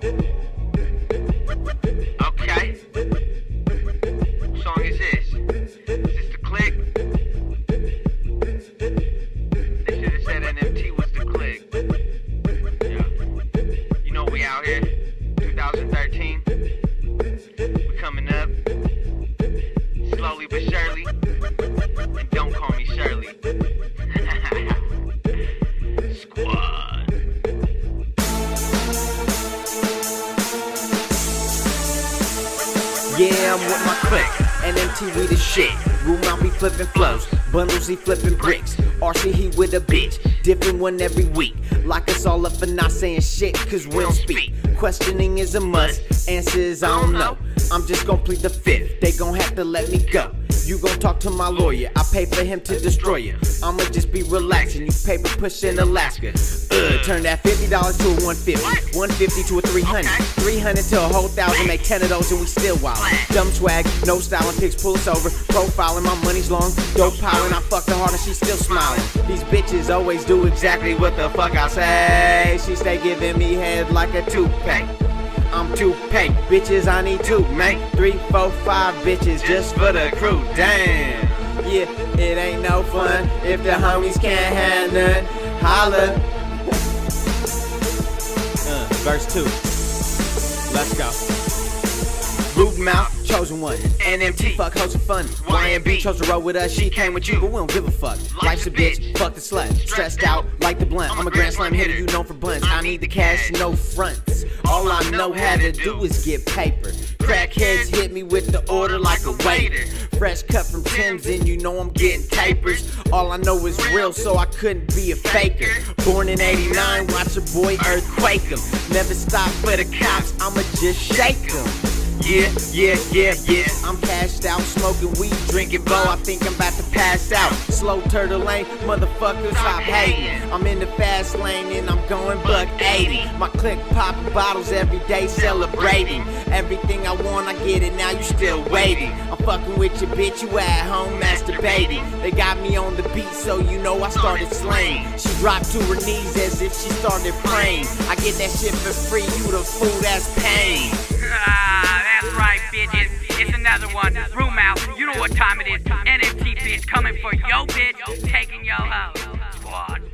Okay. What song is this? Is the click? They should have said was the click. Yeah. You know we out here. 2013. We coming up. Slowly but surely. And don't call me Yeah, I'm with my clique. NMT we the shit. Rudemouth be flipping flows. Bundles he flipping bricks. RC he with a bitch. Different one every week. Lock us all up for not saying shit, cause we don't speak. Questioning is a must. answers I don't know. I'm just gonna plead the fifth. They gon' have to let me go. You gon' talk to my lawyer. I pay for him to destroy you. I'ma just be relaxing. You paper push in Alaska. Uh, turn that $50 to a 150. 150 to a 300. 300 to a whole thousand. Make 10 of those and we still wild. Dumb swag, no styling pics, pull us over. Profiling, my money's long. Dope piling, I fuck the hard and she still smiling. These bitches always do exactly what the fuck I say. She stay giving me head like a toupee. I'm too paid. Bitches, I need two, man. Three, four, five bitches just for the crew. Damn. Yeah, it ain't no fun if the homies can't have none. Holla. Uh, verse two. Let's go. Rudemouth, chosen one. NMT, fuck hoes for fun. YMB chose to roll with us, she came with you, but we don't give a fuck. Life's a bitch, fuck the slut. Stressed out like the blunt. I'm a grand slam hitter, you know for blunts. I need the cash, no fronts. All I know how to do is get paper. Crackheads hit me with the order like a waiter. Fresh cut from Tim's and you know I'm getting tapers. All I know is real, so I couldn't be a faker. Born in 89, watch a boy earthquake him. Never stop for the cops, I'ma just shake them. Yeah, yeah, yeah, yeah. I'm cashed out, smoking weed, drinking blow. I think I'm about to pass out. Slow turtle lane, motherfuckers, stop hating. I'm in the fast lane and I'm going buck 80. My click popping bottles every day, celebrating. Everything I want, I get it. Now you still waiting. I'm fucking with your bitch, you at home masturbating. They got me on the beat, so you know I started slaying. She dropped to her knees as if she started praying. I get that shit for free, you the fool, that's pain. Ah, that's right, bitches. It's another one. Rudemouth. You know what time it is. NMT bitch coming for yo bitch, taking yo hoe. Squad.